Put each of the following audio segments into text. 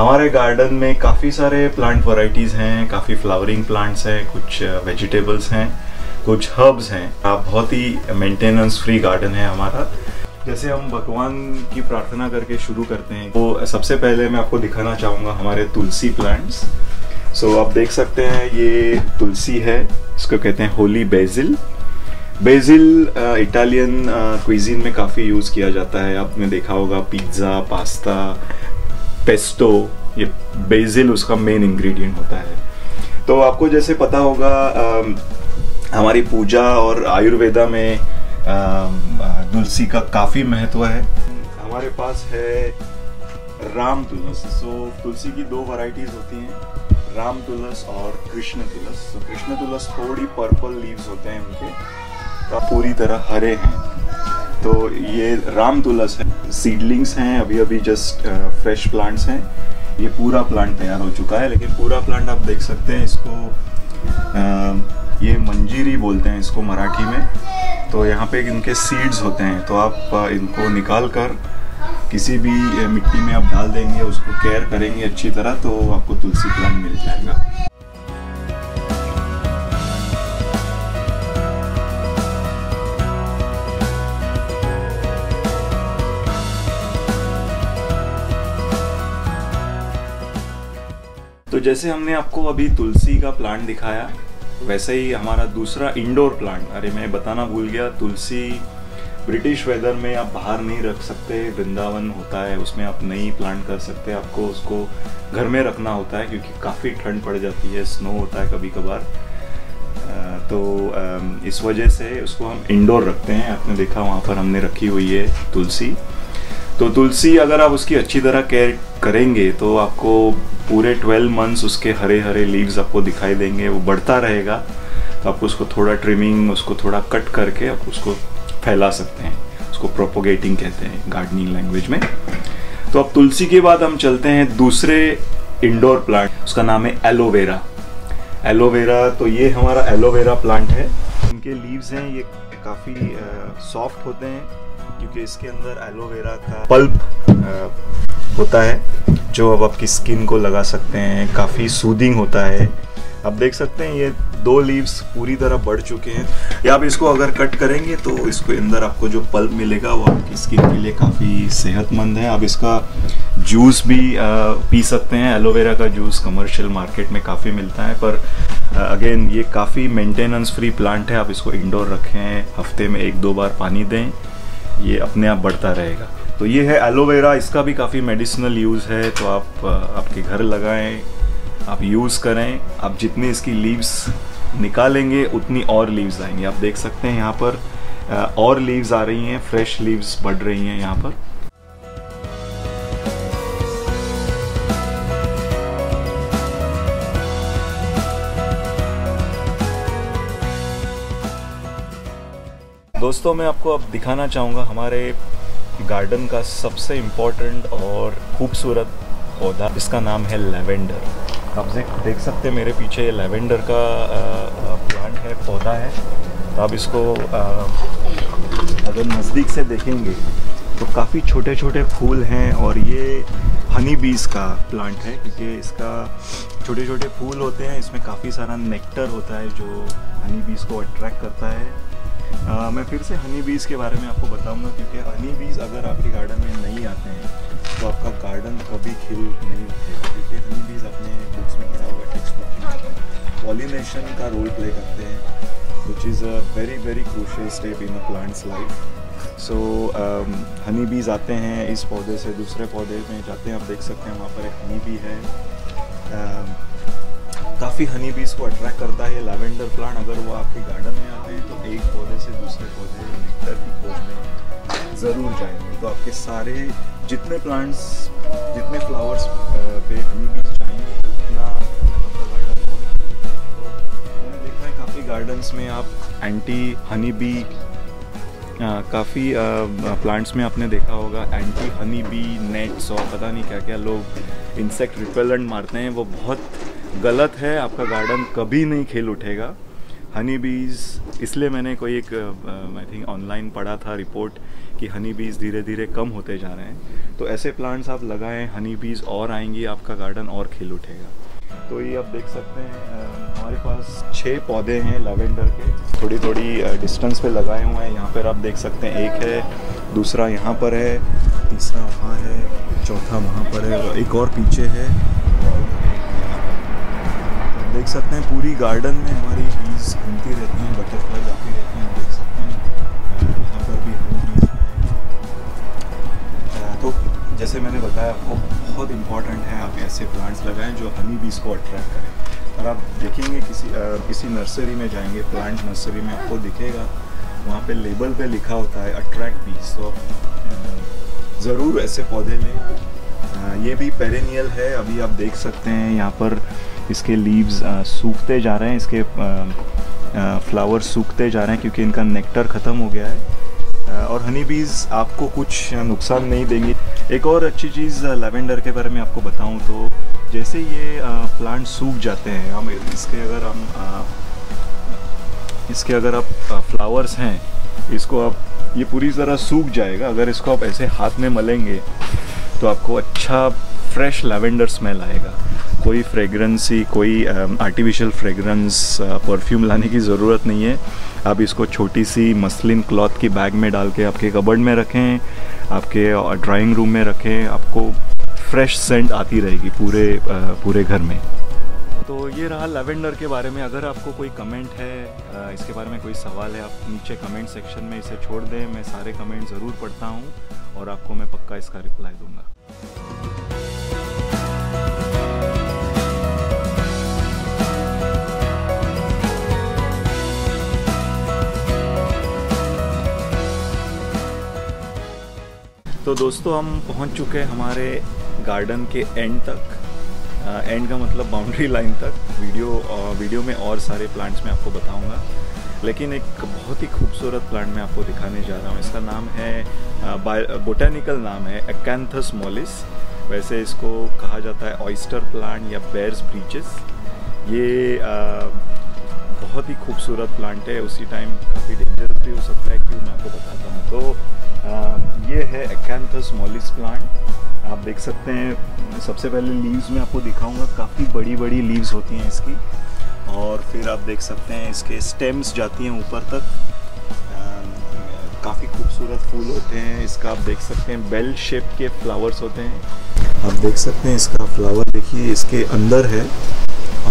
हमारे गार्डन में काफ़ी सारे प्लांट वैरायटीज़ हैं काफ़ी फ्लावरिंग प्लांट्स हैं कुछ वेजिटेबल्स हैं कुछ हर्ब्स हैं। आप बहुत ही मेंटेनेंस फ्री गार्डन है हमारा। जैसे हम भगवान की प्रार्थना करके शुरू करते हैं तो सबसे पहले मैं आपको दिखाना चाहूँगा हमारे तुलसी प्लांट्स सो so, आप देख सकते हैं ये तुलसी है इसको कहते हैं holy basil basil Italian cuisine में काफ़ी यूज़ किया जाता है। आपने देखा होगा पिज़्ज़ा पास्ता पेस्टो ये बेजिल उसका मेन इंग्रेडिएंट होता है। तो आपको जैसे पता होगा आ, हमारी पूजा और आयुर्वेदा में तुलसी का काफ़ी महत्व है। हमारे पास है राम तुलस। सो तुलसी की दो वैरायटीज होती हैं राम तुलस और कृष्ण तुलस। तो कृष्ण तुलस थोड़ी पर्पल लीव्स होते हैं उनके। तो पूरी तरह हरे हैं। तो ये राम तुलस है। सीडलिंग्स हैं अभी अभी जस्ट फ्रेश प्लांट्स हैं। ये पूरा प्लांट तैयार हो चुका है लेकिन पूरा प्लांट आप देख सकते हैं इसको uh, ये मंजीरी बोलते हैं इसको मराठी में। तो यहाँ पे इनके सीड्स होते हैं। तो आप uh, इनको निकाल कर किसी भी मिट्टी में आप डाल देंगे उसको केयर करेंगे अच्छी तरह तो आपको तुलसी प्लांट मिल जाएगा। तो जैसे हमने आपको अभी तुलसी का प्लांट दिखाया, वैसे ही हमारा दूसरा इंडोर प्लांट अरे मैं बताना भूल गया, तुलसी ब्रिटिश वेदर में आप बाहर नहीं रख सकते, वृंदावन होता है, उसमें आप नहीं प्लांट कर सकते आपको उसको घर में रखना होता है, क्योंकि काफ़ी ठंड पड़ जाती है स्नो होता है कभी कभार तो इस वजह से उसको हम इंडोर रखते हैं, आपने देखा वहाँ पर हमने रखी हुई है तुलसी। तो तुलसी अगर आप उसकी अच्छी तरह केयर करेंगे तो आपको पूरे 12 मंथ्स उसके हरे हरे लीव्स आपको दिखाई देंगे, वो बढ़ता रहेगा। तो आपको उसको थोड़ा ट्रिमिंग उसको थोड़ा कट करके आप उसको फैला सकते हैं। उसको प्रोपोगेटिंग कहते हैं गार्डनिंग लैंग्वेज में। तो अब तुलसी के बाद हम चलते हैं दूसरे इंडोर प्लांट उसका नाम है एलोवेरा एलोवेरा तो ये हमारा एलोवेरा प्लांट है। इनके लीव्स हैं, ये काफ़ी सॉफ्ट होते हैं क्योंकि इसके अंदर एलोवेरा का पल्प होता है जो अब आपकी स्किन को लगा सकते हैं काफ़ी सूदिंग होता है। आप देख सकते हैं ये दो लीव्स पूरी तरह बढ़ चुके हैं। या आप इसको अगर कट करेंगे तो इसको अंदर आपको जो पल्प मिलेगा वो आपकी स्किन के लिए काफ़ी सेहतमंद है। आप इसका जूस भी पी सकते हैं। एलोवेरा का जूस कमर्शियल मार्केट में काफ़ी मिलता है पर अगेन ये काफ़ी मेंटेनेंस फ्री प्लांट है, आप इसको इंडोर रखें, हफ़्ते में एक दो बार पानी दें, ये अपने आप बढ़ता रहेगा। तो ये है एलोवेरा इसका भी काफ़ी मेडिसिनल यूज़ है तो आप आपके घर लगाएँ, आप यूज़ करें, आप जितनी इसकी लीव्स निकालेंगे, उतनी और लीव्स आएँगी। आप देख सकते हैं यहाँ पर और लीव्स आ रही हैं फ्रेश लीव्स बढ़ रही हैं यहाँ पर। दोस्तों मैं आपको अब दिखाना चाहूँगा हमारे गार्डन का सबसे इम्पोर्टेंट और खूबसूरत पौधा। इसका नाम है लेवेंडर। आप देख सकते हैं मेरे पीछे ये लेवेंडर का प्लांट है पौधा है। तो आप इसको आ, अगर नज़दीक से देखेंगे तो काफ़ी छोटे छोटे फूल हैं और ये हनी बीज का प्लांट है क्योंकि इसका छोटे छोटे फूल होते हैं। इसमें काफ़ी सारा नेक्टर होता है जो हनी बीज को अट्रैक्ट करता है। आ, मैं फिर से हनी बीज के बारे में आपको बताऊँगा क्योंकि हनी बीज अगर आपके गार्डन में नहीं आते हैं तो आपका गार्डन कभी खिल नहीं उठेगा क्योंकि हनी बीज अपने बुक्स में पढ़ा हुआ टेक्स्ट बुक पॉलिनेशन का रोल प्ले करते हैं which is a very very crucial step in a plants life so honey bees आते हैं इस पौधे से दूसरे पौधे में जाते हैं आप देख सकते हैं वहाँ पर एक हनी बी है। Uh, काफ़ी हनी बीज को अट्रैक्ट करता है लैवेंडर प्लांट अगर वो आपके गार्डन में आते हैं तो एक पौधे से दूसरे पौधे नेक्टर की खोज में ज़रूर जाएँगे। तो आपके सारे जितने प्लांट्स जितने फ्लावर्स पे हनी बीज जाएँगे, उतना आपका गार्डन तो मैंने देखा है काफ़ी गार्डन्स में आप एंटी हनी बी काफ़ी प्लांट्स में आपने देखा होगा एंटी हनी बी नेट्स और पता नहीं क्या क्या लोग इंसेक्ट रिपेलेंट मारते हैं, वो बहुत गलत है, आपका गार्डन कभी नहीं खेल उठेगा। हनी बीज इसलिए मैंने कोई एक आई थिंक ऑनलाइन पढ़ा था रिपोर्ट कि हनी बीज धीरे धीरे कम होते जा रहे हैं। तो ऐसे प्लांट्स आप लगाएँ हनी बीज और आएँगी, आपका गार्डन और खिल उठेगा। तो ये आप देख सकते हैं हमारे पास छः पौधे हैं लेवेंडर के। थोड़ी थोड़ी डिस्टेंस पे लगाए हुए हैं। यहाँ पर आप देख सकते हैं, एक है, दूसरा यहाँ पर है, तीसरा वहाँ है, चौथा वहाँ पर है एक और पीछे है। देख सकते हैं पूरी गार्डन में हमारी बीज घूमती रहती हैं बटरफ्लाई आती रहती हैं देख सकते हैं। यहाँ पर भी तो जैसे मैंने बताया आपको बहुत इंपॉर्टेंट है आप ऐसे प्लांट्स लगाएँ जो हनी बीज को अट्रैक्ट करें। और आप देखेंगे किसी आ, किसी नर्सरी में जाएँगे प्लांट नर्सरी में आपको दिखेगा वहाँ पे लेबल पे लिखा होता है अट्रैक्ट बीज तो ज़रूर ऐसे पौधे लें। ये भी पेरेनियल है अभी आप देख सकते हैं यहाँ पर इसके लीव्स सूखते जा रहे हैं, इसके फ्लावर सूखते जा रहे हैं क्योंकि इनका नेक्टर ख़त्म हो गया है। और हनी बीज आपको कुछ नुकसान नहीं देंगी। एक और अच्छी चीज़ लेवेंडर के बारे में आपको बताऊँ तो जैसे ये प्लांट सूख जाते हैं, हम इसके अगर हम इसके अगर आप फ्लावर्स हैं, इसको आप, ये पूरी तरह सूख जाएगा। अगर इसको आप ऐसे हाथ में मलेंगे तो आपको अच्छा फ्रेश लेवेंडर स्मेल आएगा। कोई फ्रेगरेंसी, कोई आर्टिफिशियल फ्रेगरेंस परफ्यूम लाने की ज़रूरत नहीं है। आप इसको छोटी सी मसलिन क्लॉथ की बैग में डाल के आपके कबर्ड में रखें, आपके ड्राइंग रूम में रखें, आपको फ्रेश सेंट आती रहेगी पूरे पूरे घर में। तो ये रहा लेवेंडर के बारे में। अगर आपको कोई कमेंट है इसके बारे में कोई सवाल है, आप नीचे कमेंट सेक्शन में इसे छोड़ दें। मैं सारे कमेंट ज़रूर पढ़ता हूँ और आपको मैं पक्का इसका रिप्लाई दूँगा। तो दोस्तों हम पहुँच चुके हैं हमारे गार्डन के एंड तक। एंड का मतलब बाउंड्री लाइन तक। वीडियो वीडियो में और सारे प्लांट्स मैं आपको बताऊँगा। लेकिन एक बहुत ही खूबसूरत प्लांट मैं आपको दिखाने जा रहा हूँ। इसका नाम है बोटेनिकल नाम है एकेंथस मोलिस वैसे इसको कहा जाता है ऑयस्टर प्लांट या बेर्स ब्रीचेस ये आ, बहुत ही खूबसूरत प्लांट है। उसी टाइम काफ़ी डेंजरस भी हो सकता है क्यों मैं आपको बताता हूँ। तो ये है एकेंथस मोलिस प्लांट आप देख सकते हैं, सबसे पहले लीव्स में आपको दिखाऊँगा, काफ़ी बड़ी बड़ी लीव्स होती हैं इसकी. और फिर आप देख सकते हैं, इसके स्टेम्स जाती हैं ऊपर तक. काफ़ी खूबसूरत फूल होते हैं. इसका आप देख सकते हैं बेल शेप के फ्लावर्स होते हैं. आप देख सकते हैं, इसका फ्लावर देखिए, इसके अंदर है.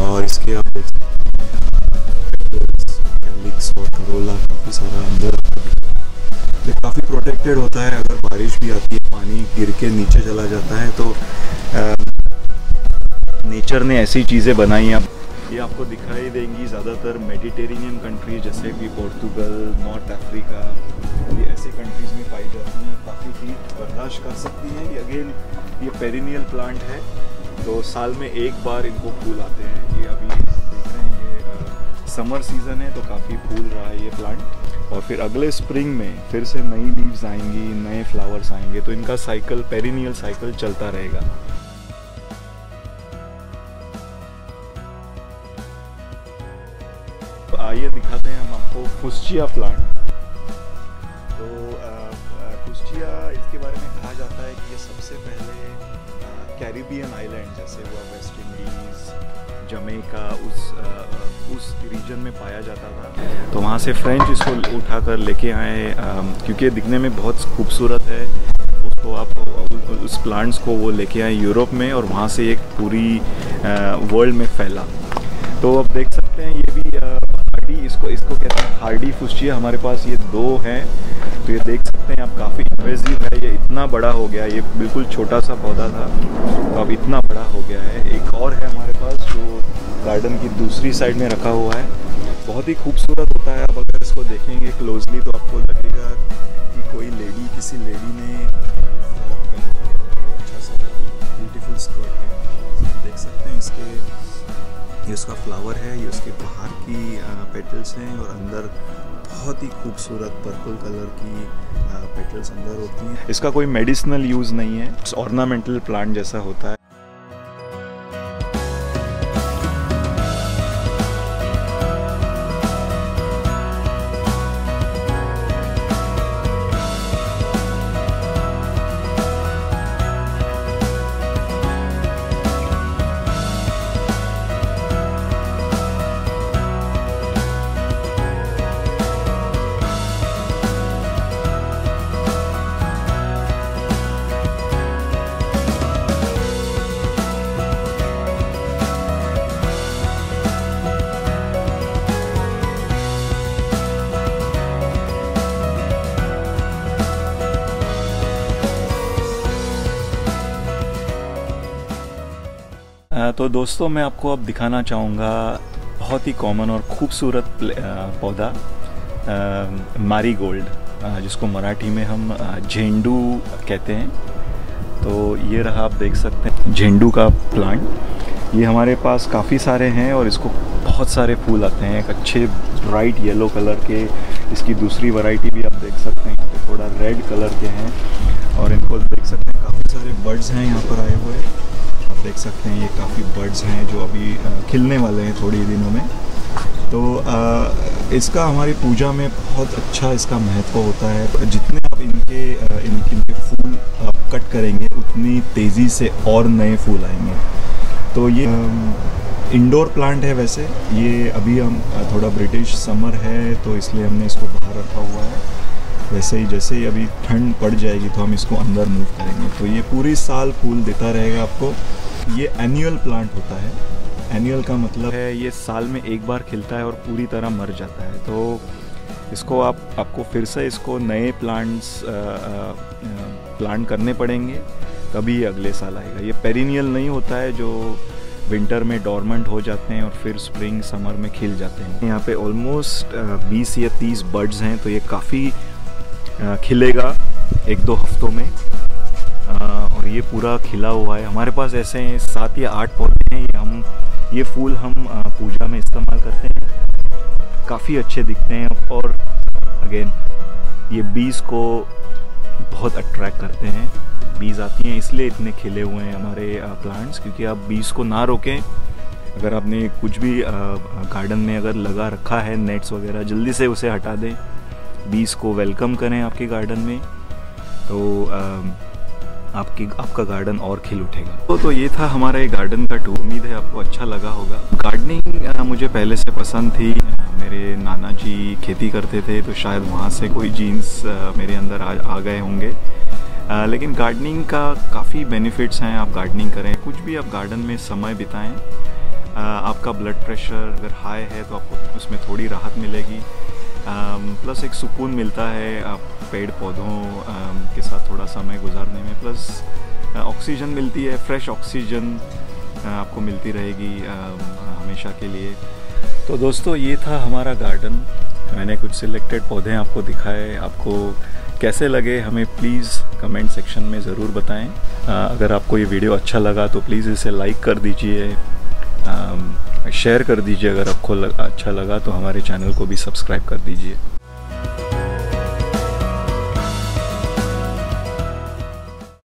और इसके आप देख सकते हैं काफ़ी सारा अंदर काफ़ी प्रोटेक्टेड होता है। अगर बारिश भी आती है, पानी गिर के नीचे चला जाता है तो नेचर ने ऐसी चीज़ें बनाई हैं। ये आपको दिखाई देंगी ज़्यादातर मेडिटेरेनियन कंट्रीज़ जैसे कि पोर्तुगल नॉर्थ अफ्रीका ये ऐसे कंट्रीज़ में पाई जाती हैं। काफ़ी हीट बर्दाश्त कर सकती हैं। ये अगेन ये पेरिनियल प्लांट है। तो साल में एक बार इनको फूल आते हैं। ये अभी समर सीज़न है तो काफ़ी फूल रहा है ये प्लांट और फिर अगले स्प्रिंग में फिर से नई लीव्स आएँगी, नए फ्लावर्स आएँगे तो इनका साइकिल पेरिनियल साइकिल चलता रहेगा। तो आइए दिखाते हैं हम आपको फुस्चिया प्लांट तो फुस्चिया इसके बारे में कहा जाता है कि ये सबसे पहले कैरिबियन आइलैंड जैसे हुआ वेस्ट इंडीज़ जमेका उस उस रीजन में पाया जाता था। तो वहाँ से फ्रेंच इसको उठाकर लेके आए क्योंकि दिखने में बहुत खूबसूरत है। उसको आप, उस प्लांट्स को वो लेके आए यूरोप में और वहाँ से एक पूरी वर्ल्ड में फैला। तो आप देख सकते हैं, ये भी हार्डी इसको इसको कहते हैं हार्डी फुस्चिया हमारे पास ये दो हैं तो ये देख सकते हैं, आप काफ़ी इन्वेजिव है। ये इतना बड़ा हो गया, ये बिल्कुल छोटा सा पौधा था। तो अब इतना बड़ा हो गया है। एक और है हमारे पास, जो गार्डन की दूसरी साइड में रखा हुआ है। बहुत ही खूबसूरत होता है। आप अगर इसको देखेंगे क्लोजली तो आपको लगेगा कि कोई लेडी किसी लेडी ने अच्छा सा ब्यूटीफुल स्कर्ट देख सकते हैं इसके ये उसका फ्लावर है, ये उसके बाहर की पेटल्स हैं और अंदर बहुत ही खूबसूरत पर्पल कलर की पेटल्स अंदर होती हैं। इसका कोई मेडिसिनल यूज़ नहीं है ऑर्नामेंटल प्लांट जैसा होता है। तो दोस्तों, मैं आपको अब दिखाना चाहूँगा बहुत ही कॉमन और खूबसूरत पौधा मारी गोल्ड जिसको मराठी में हम झेंडू कहते हैं। तो ये रहा, आप देख सकते हैं, झेंडू का प्लांट ये हमारे पास काफ़ी सारे हैं और इसको बहुत सारे फूल आते हैं। एक अच्छे ब्राइट येलो कलर के, इसकी दूसरी वैरायटी भी आप देख सकते हैं। यहाँ थोड़ा रेड कलर के हैं और इनको देख सकते हैं, काफ़ी सारे बर्ड्स हैं यहाँ पर आए हुए। आप देख सकते हैं ये काफ़ी बर्ड्स हैं जो अभी खिलने वाले हैं थोड़ी दिनों में। तो इसका हमारी पूजा में बहुत अच्छा इसका महत्व होता है। जितने आप इनके इन, इनके फूल आप कट करेंगे उतनी तेज़ी से और नए फूल आएँगे। तो ये इंडोर प्लांट है वैसे। ये अभी हम थोड़ा ब्रिटिश समर है तो इसलिए हमने इसको बाहर रखा हुआ है। वैसे ही जैसे ही अभी ठंड पड़ जाएगी तो हम इसको अंदर मूव करेंगे। तो ये पूरी साल फूल देता रहेगा आपको। ये एनुअल प्लांट होता है। एनुअल का मतलब है, ये साल में एक बार खिलता है और पूरी तरह मर जाता है। तो इसको आप, आपको फिर से इसको नए प्लांट्स प्लांट करने पड़ेंगे, तभी अगले साल आएगा। ये पेरिनियल नहीं होता है, जो विंटर में डॉर्मेंट हो जाते हैं और फिर स्प्रिंग समर में खिल जाते हैं। यहाँ पे ऑलमोस्ट 20 या 30 बर्ड्स हैं तो ये काफ़ी खिलेगा एक दो हफ्तों में। और ये पूरा खिला हुआ है। हमारे पास ऐसे सात या आठ पौधे हैं। ये हम ये फूल हम पूजा में इस्तेमाल करते हैं। काफ़ी अच्छे दिखते हैं और अगेन ये बीज को बहुत अट्रैक्ट करते हैं। बीज आती हैं इसलिए इतने खिले हुए हैं हमारे प्लांट्स क्योंकि आप बीज को ना रोकें। अगर आपने कुछ भी गार्डन में अगर लगा रखा है नेट्स वगैरह जल्दी से उसे हटा दें। बीज को वेलकम करें आपके गार्डन में। तो अम, आपकी आपका गार्डन और खिल उठेगा। तो, तो ये था हमारा ये गार्डन का टूर उम्मीद है आपको अच्छा लगा होगा। गार्डनिंग मुझे पहले से पसंद थी। मेरे नाना जी खेती करते थे तो शायद वहाँ से कोई जीन्स मेरे अंदर आ, आ गए होंगे। लेकिन गार्डनिंग का काफ़ी बेनिफिट्स हैं। आप गार्डनिंग करें। कुछ भी आप गार्डन में समय बिताएँ। आपका ब्लड प्रेशर अगर हाई है तो आपको उसमें थोड़ी राहत मिलेगी। प्लस एक सुकून मिलता है, आप पेड़ पौधों के साथ थोड़ा समय गुजारने में। प्लस ऑक्सीजन मिलती है फ्रेश ऑक्सीजन आपको मिलती रहेगी हमेशा के लिए। तो दोस्तों, ये था हमारा गार्डन मैंने कुछ सिलेक्टेड पौधे आपको दिखाए। आपको कैसे लगे, हमें प्लीज़ कमेंट सेक्शन में ज़रूर बताएँ। अगर आपको ये वीडियो अच्छा लगा तो प्लीज़ इसे लाइक कर दीजिए। शेयर कर दीजिए अगर आपको लग, अच्छा लगा तो हमारे चैनल को भी सब्सक्राइब कर दीजिए।